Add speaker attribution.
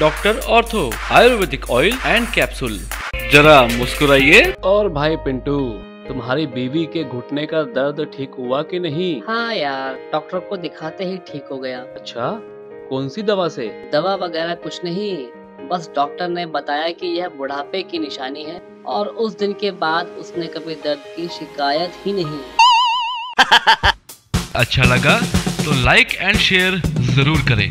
Speaker 1: Doctor ortho Ayurvedic oil and capsule जरा मुस्कुराइए।
Speaker 2: और भाई पिंटू तुम्हारी बीवी के घुटने का दर्द ठीक हुआ कि नहीं?
Speaker 3: हाँ यार डॉक्टर को दिखाते ही ठीक हो गया।
Speaker 2: अच्छा कौन सी दवा से?
Speaker 3: दवा वगैरह कुछ नहीं बस डॉक्टर ने बताया कि यह बुढ़ापे की निशानी है और उस दिन के बाद उसने कभी दर्द की शिकायत ही नहीं।
Speaker 1: अच्छा लगा तो लाइक एंड शेयर ज़रूर करें।